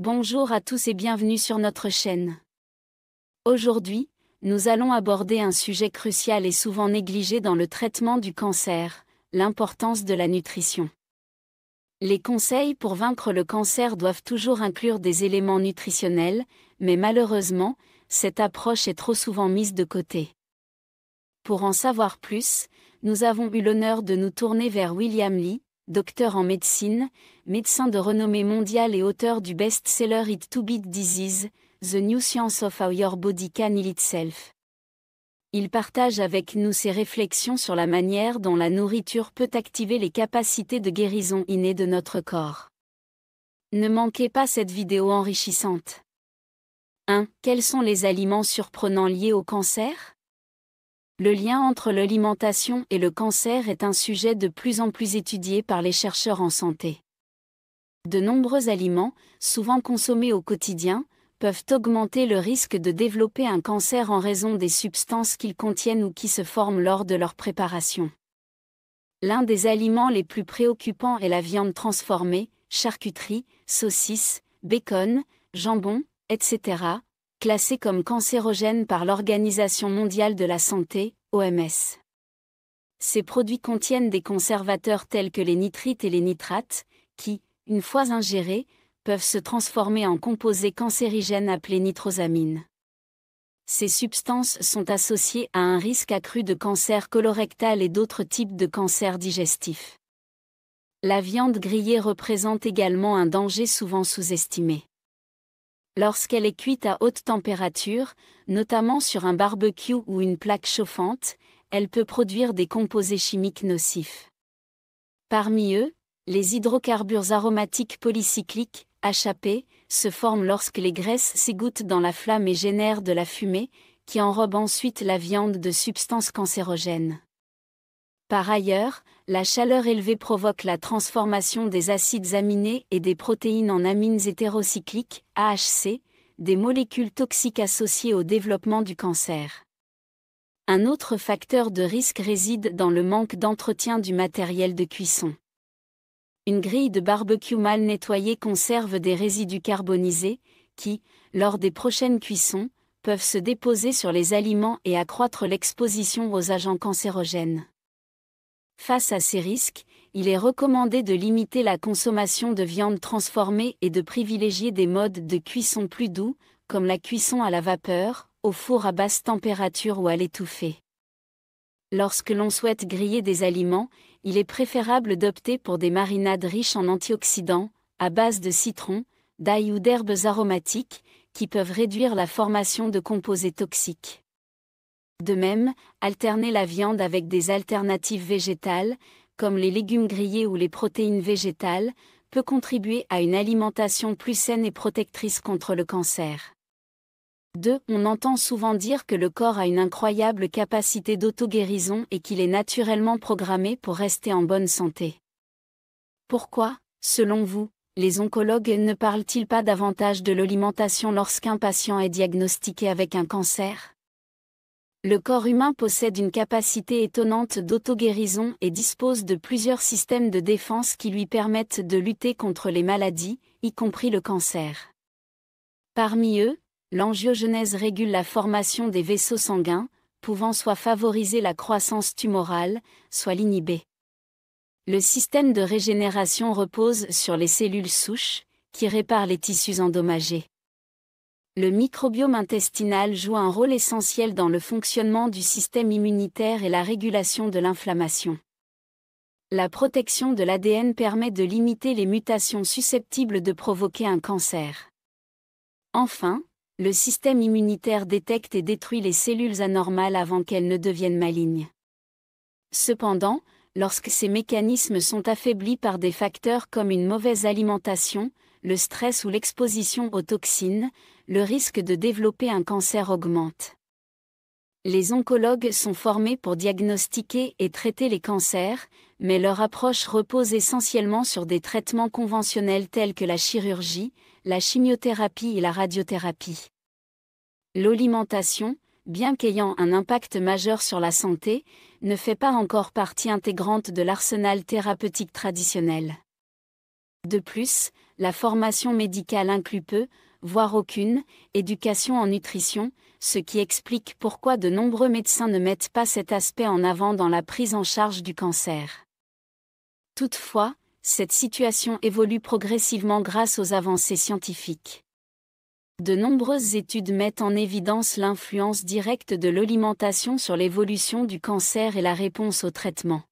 Bonjour à tous et bienvenue sur notre chaîne. Aujourd'hui, nous allons aborder un sujet crucial et souvent négligé dans le traitement du cancer, l'importance de la nutrition. Les conseils pour vaincre le cancer doivent toujours inclure des éléments nutritionnels, mais malheureusement, cette approche est trop souvent mise de côté. Pour en savoir plus, nous avons eu l'honneur de nous tourner vers William Lee, docteur en médecine, médecin de renommée mondiale et auteur du best-seller It to Beat Disease, The New Science of How Your Body Can Heal Itself. Il partage avec nous ses réflexions sur la manière dont la nourriture peut activer les capacités de guérison innées de notre corps. Ne manquez pas cette vidéo enrichissante. 1. Quels sont les aliments surprenants liés au cancer? Le lien entre l'alimentation et le cancer est un sujet de plus en plus étudié par les chercheurs en santé. De nombreux aliments, souvent consommés au quotidien, peuvent augmenter le risque de développer un cancer en raison des substances qu'ils contiennent ou qui se forment lors de leur préparation. L'un des aliments les plus préoccupants est la viande transformée, charcuterie, saucisses, bacon, jambon, etc., classés comme cancérogènes par l'Organisation mondiale de la santé, OMS. Ces produits contiennent des conservateurs tels que les nitrites et les nitrates, qui, une fois ingérés, peuvent se transformer en composés cancérigènes appelés nitrosamines. Ces substances sont associées à un risque accru de cancer colorectal et d'autres types de cancers digestifs. La viande grillée représente également un danger souvent sous-estimé. Lorsqu'elle est cuite à haute température, notamment sur un barbecue ou une plaque chauffante, elle peut produire des composés chimiques nocifs. Parmi eux, les hydrocarbures aromatiques polycycliques, HAP, se forment lorsque les graisses s'égouttent dans la flamme et génèrent de la fumée, qui enrobe ensuite la viande de substances cancérogènes. Par ailleurs, la chaleur élevée provoque la transformation des acides aminés et des protéines en amines hétérocycliques, AHC, des molécules toxiques associées au développement du cancer. Un autre facteur de risque réside dans le manque d'entretien du matériel de cuisson une grille de barbecue mal nettoyée conserve des résidus carbonisés, qui, lors des prochaines cuissons, peuvent se déposer sur les aliments et accroître l'exposition aux agents cancérogènes. Face à ces risques, il est recommandé de limiter la consommation de viande transformée et de privilégier des modes de cuisson plus doux, comme la cuisson à la vapeur, au four à basse température ou à l'étouffée. Lorsque l'on souhaite griller des aliments, il est préférable d'opter pour des marinades riches en antioxydants, à base de citron, d'ail ou d'herbes aromatiques, qui peuvent réduire la formation de composés toxiques. De même, alterner la viande avec des alternatives végétales, comme les légumes grillés ou les protéines végétales, peut contribuer à une alimentation plus saine et protectrice contre le cancer. 2. On entend souvent dire que le corps a une incroyable capacité d'auto-guérison et qu'il est naturellement programmé pour rester en bonne santé. Pourquoi, selon vous, les oncologues ne parlent-ils pas davantage de l'alimentation lorsqu'un patient est diagnostiqué avec un cancer? Le corps humain possède une capacité étonnante d'auto-guérison et dispose de plusieurs systèmes de défense qui lui permettent de lutter contre les maladies, y compris le cancer. Parmi eux, l'angiogenèse régule la formation des vaisseaux sanguins, pouvant soit favoriser la croissance tumorale, soit l'inhiber. Le système de régénération repose sur les cellules souches, qui réparent les tissus endommagés. Le microbiome intestinal joue un rôle essentiel dans le fonctionnement du système immunitaire et la régulation de l'inflammation. La protection de l'ADN permet de limiter les mutations susceptibles de provoquer un cancer. Enfin, le système immunitaire détecte et détruit les cellules anormales avant qu'elles ne deviennent malignes. Cependant, lorsque ces mécanismes sont affaiblis par des facteurs comme une mauvaise alimentation, le stress ou l'exposition aux toxines, le risque de développer un cancer augmente. Les oncologues sont formés pour diagnostiquer et traiter les cancers, mais leur approche repose essentiellement sur des traitements conventionnels tels que la chirurgie, la chimiothérapie et la radiothérapie. L'alimentation, bien qu'ayant un impact majeur sur la santé, ne fait pas encore partie intégrante de l'arsenal thérapeutique traditionnel. De plus, la formation médicale inclut peu, voire aucune, éducation en nutrition, ce qui explique pourquoi de nombreux médecins ne mettent pas cet aspect en avant dans la prise en charge du cancer. Toutefois, cette situation évolue progressivement grâce aux avancées scientifiques. De nombreuses études mettent en évidence l'influence directe de l'alimentation sur l'évolution du cancer et la réponse au traitement.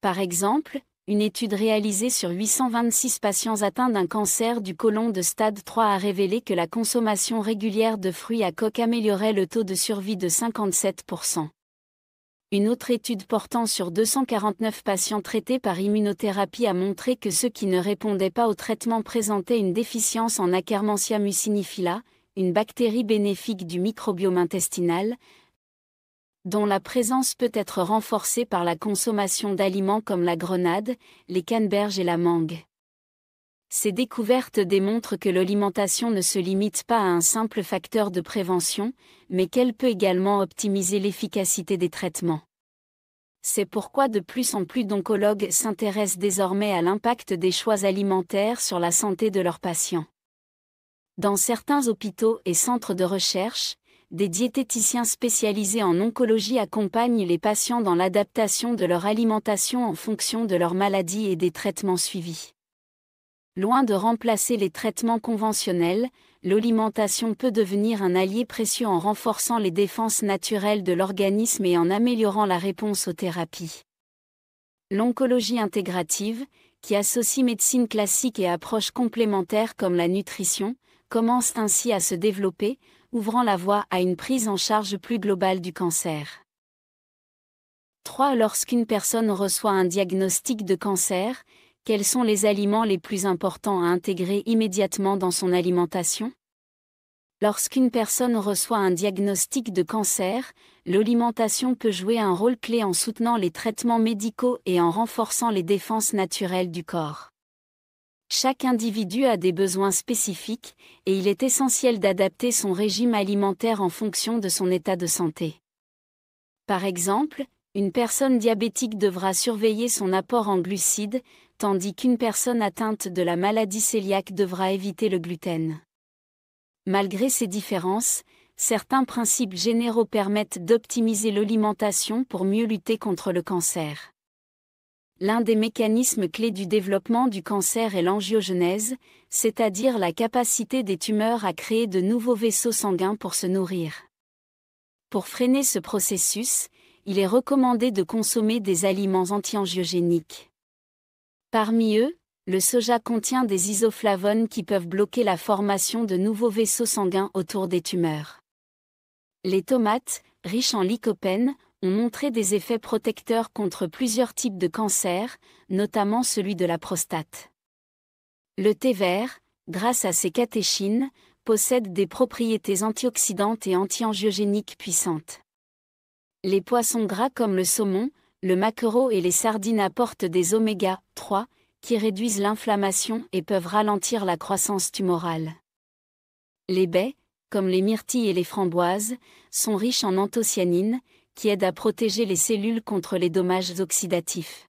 Par exemple, une étude réalisée sur 826 patients atteints d'un cancer du côlon de stade 3 a révélé que la consommation régulière de fruits à coque améliorait le taux de survie de 57%. Une autre étude portant sur 249 patients traités par immunothérapie a montré que ceux qui ne répondaient pas au traitement présentaient une déficience en Akkermansia mucinifila, une bactérie bénéfique du microbiome intestinal, dont la présence peut être renforcée par la consommation d'aliments comme la grenade, les canneberges et la mangue. Ces découvertes démontrent que l'alimentation ne se limite pas à un simple facteur de prévention, mais qu'elle peut également optimiser l'efficacité des traitements. C'est pourquoi de plus en plus d'oncologues s'intéressent désormais à l'impact des choix alimentaires sur la santé de leurs patients. Dans certains hôpitaux et centres de recherche, des diététiciens spécialisés en oncologie accompagnent les patients dans l'adaptation de leur alimentation en fonction de leur maladie et des traitements suivis. Loin de remplacer les traitements conventionnels, l'alimentation peut devenir un allié précieux en renforçant les défenses naturelles de l'organisme et en améliorant la réponse aux thérapies. L'oncologie intégrative, qui associe médecine classique et approches complémentaires comme la nutrition, commence ainsi à se développer, ouvrant la voie à une prise en charge plus globale du cancer. 3. Lorsqu'une personne reçoit un diagnostic de cancer, quels sont les aliments les plus importants à intégrer immédiatement dans son alimentation? Lorsqu'une personne reçoit un diagnostic de cancer, l'alimentation peut jouer un rôle clé en soutenant les traitements médicaux et en renforçant les défenses naturelles du corps. Chaque individu a des besoins spécifiques, et il est essentiel d'adapter son régime alimentaire en fonction de son état de santé. Par exemple, une personne diabétique devra surveiller son apport en glucides, tandis qu'une personne atteinte de la maladie cœliaque devra éviter le gluten. Malgré ces différences, certains principes généraux permettent d'optimiser l'alimentation pour mieux lutter contre le cancer. L'un des mécanismes clés du développement du cancer est l'angiogenèse, c'est-à-dire la capacité des tumeurs à créer de nouveaux vaisseaux sanguins pour se nourrir. Pour freiner ce processus, il est recommandé de consommer des aliments anti-angiogéniques. Parmi eux, le soja contient des isoflavones qui peuvent bloquer la formation de nouveaux vaisseaux sanguins autour des tumeurs. Les tomates, riches en lycopène, ont montré des effets protecteurs contre plusieurs types de cancers, notamment celui de la prostate. Le thé vert, grâce à ses catéchines, possède des propriétés antioxydantes et antiangiogéniques puissantes. Les poissons gras comme le saumon, le maquereau et les sardines apportent des oméga 3 qui réduisent l'inflammation et peuvent ralentir la croissance tumorale. Les baies, comme les myrtilles et les framboises, sont riches en anthocyanines, qui aide à protéger les cellules contre les dommages oxydatifs.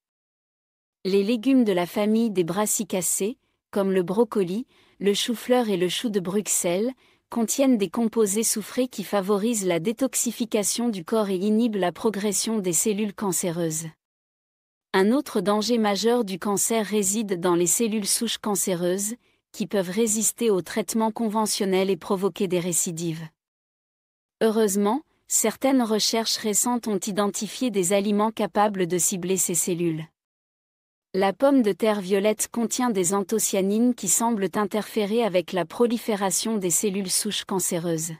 Les légumes de la famille des brassicacées, comme le brocoli, le chou-fleur et le chou de Bruxelles, contiennent des composés soufrés qui favorisent la détoxification du corps et inhibent la progression des cellules cancéreuses. Un autre danger majeur du cancer réside dans les cellules souches cancéreuses, qui peuvent résister aux traitements conventionnels et provoquer des récidives. Heureusement, certaines recherches récentes ont identifié des aliments capables de cibler ces cellules. La pomme de terre violette contient des anthocyanines qui semblent interférer avec la prolifération des cellules souches cancéreuses.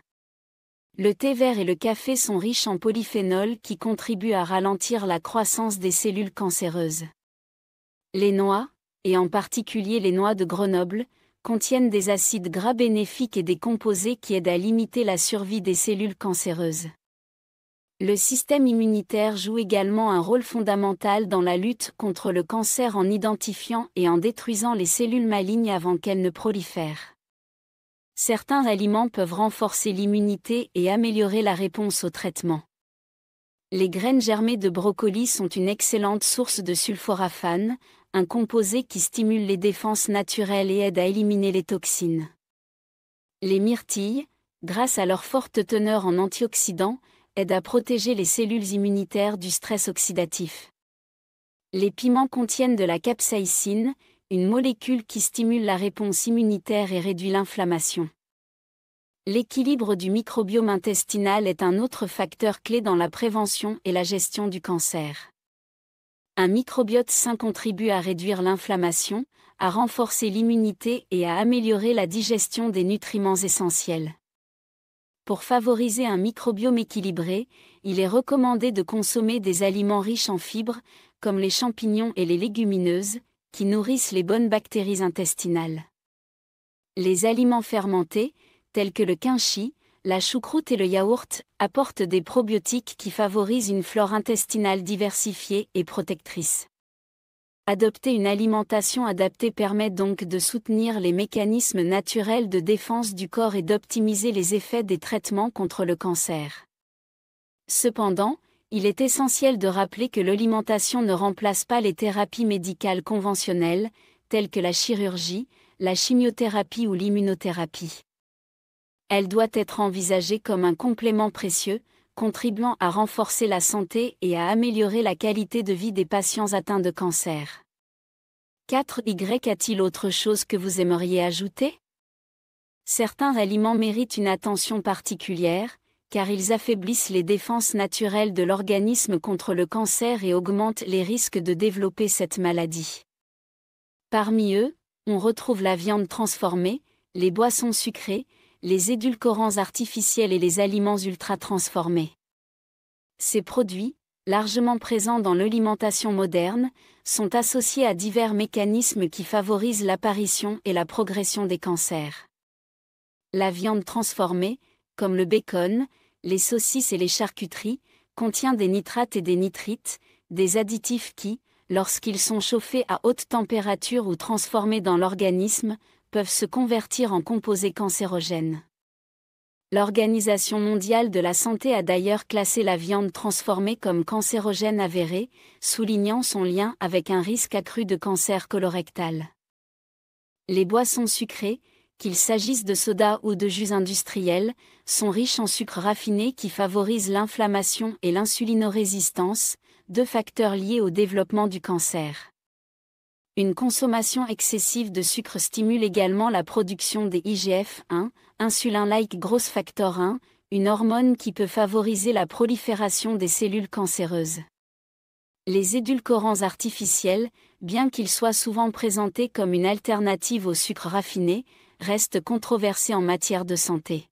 Le thé vert et le café sont riches en polyphénol qui contribuent à ralentir la croissance des cellules cancéreuses. Les noix, et en particulier les noix de Grenoble, contiennent des acides gras bénéfiques et des composés qui aident à limiter la survie des cellules cancéreuses. Le système immunitaire joue également un rôle fondamental dans la lutte contre le cancer en identifiant et en détruisant les cellules malignes avant qu'elles ne prolifèrent. Certains aliments peuvent renforcer l'immunité et améliorer la réponse au traitement. Les graines germées de brocoli sont une excellente source de sulforaphane, un composé qui stimule les défenses naturelles et aide à éliminer les toxines. Les myrtilles, grâce à leur forte teneur en antioxydants, aident à protéger les cellules immunitaires du stress oxydatif. Les piments contiennent de la capsaïcine, une molécule qui stimule la réponse immunitaire et réduit l'inflammation. L'équilibre du microbiome intestinal est un autre facteur clé dans la prévention et la gestion du cancer. Un microbiote sain contribue à réduire l'inflammation, à renforcer l'immunité et à améliorer la digestion des nutriments essentiels. Pour favoriser un microbiome équilibré, il est recommandé de consommer des aliments riches en fibres, comme les champignons et les légumineuses, qui nourrissent les bonnes bactéries intestinales. Les aliments fermentés, tels que le quinchi, la choucroute et le yaourt, apportent des probiotiques qui favorisent une flore intestinale diversifiée et protectrice. Adopter une alimentation adaptée permet donc de soutenir les mécanismes naturels de défense du corps et d'optimiser les effets des traitements contre le cancer. Cependant, il est essentiel de rappeler que l'alimentation ne remplace pas les thérapies médicales conventionnelles, telles que la chirurgie, la chimiothérapie ou l'immunothérapie elle doit être envisagée comme un complément précieux, contribuant à renforcer la santé et à améliorer la qualité de vie des patients atteints de cancer. 4Y a-t-il autre chose que vous aimeriez ajouter? Certains aliments méritent une attention particulière, car ils affaiblissent les défenses naturelles de l'organisme contre le cancer et augmentent les risques de développer cette maladie. Parmi eux, on retrouve la viande transformée, les boissons sucrées, les édulcorants artificiels et les aliments ultra-transformés. Ces produits, largement présents dans l'alimentation moderne, sont associés à divers mécanismes qui favorisent l'apparition et la progression des cancers. La viande transformée, comme le bacon, les saucisses et les charcuteries, contient des nitrates et des nitrites, des additifs qui, lorsqu'ils sont chauffés à haute température ou transformés dans l'organisme, peuvent se convertir en composés cancérogènes. L'Organisation mondiale de la santé a d'ailleurs classé la viande transformée comme cancérogène avérée, soulignant son lien avec un risque accru de cancer colorectal. Les boissons sucrées, qu'il s'agisse de soda ou de jus industriels, sont riches en sucre raffiné qui favorisent l'inflammation et l'insulinorésistance, deux facteurs liés au développement du cancer. Une consommation excessive de sucre stimule également la production des IGF-1, insulin-like growth factor 1, une hormone qui peut favoriser la prolifération des cellules cancéreuses. Les édulcorants artificiels, bien qu'ils soient souvent présentés comme une alternative au sucre raffiné, restent controversés en matière de santé.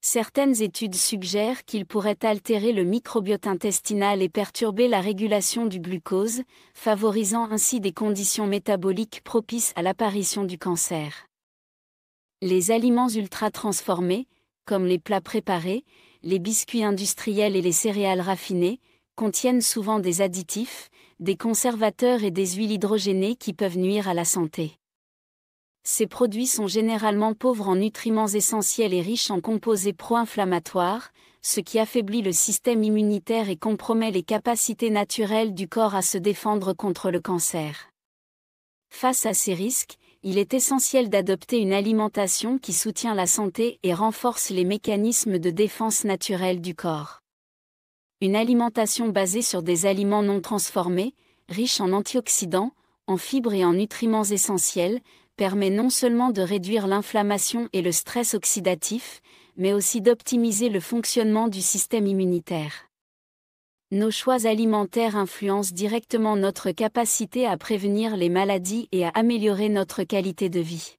Certaines études suggèrent qu'ils pourraient altérer le microbiote intestinal et perturber la régulation du glucose, favorisant ainsi des conditions métaboliques propices à l'apparition du cancer. Les aliments ultra-transformés, comme les plats préparés, les biscuits industriels et les céréales raffinées, contiennent souvent des additifs, des conservateurs et des huiles hydrogénées qui peuvent nuire à la santé. Ces produits sont généralement pauvres en nutriments essentiels et riches en composés pro-inflammatoires, ce qui affaiblit le système immunitaire et compromet les capacités naturelles du corps à se défendre contre le cancer. Face à ces risques, il est essentiel d'adopter une alimentation qui soutient la santé et renforce les mécanismes de défense naturelle du corps. Une alimentation basée sur des aliments non transformés, riches en antioxydants, en fibres et en nutriments essentiels, permet non seulement de réduire l'inflammation et le stress oxydatif, mais aussi d'optimiser le fonctionnement du système immunitaire. Nos choix alimentaires influencent directement notre capacité à prévenir les maladies et à améliorer notre qualité de vie.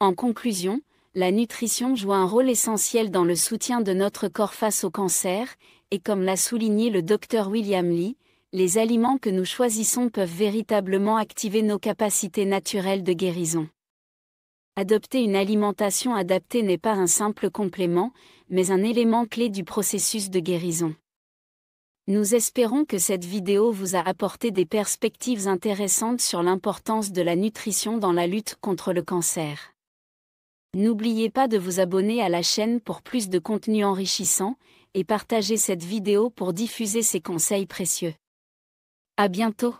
En conclusion, la nutrition joue un rôle essentiel dans le soutien de notre corps face au cancer, et comme l'a souligné le Dr William Lee, les aliments que nous choisissons peuvent véritablement activer nos capacités naturelles de guérison. Adopter une alimentation adaptée n'est pas un simple complément, mais un élément clé du processus de guérison. Nous espérons que cette vidéo vous a apporté des perspectives intéressantes sur l'importance de la nutrition dans la lutte contre le cancer. N'oubliez pas de vous abonner à la chaîne pour plus de contenu enrichissant, et partager cette vidéo pour diffuser ces conseils précieux. À bientôt.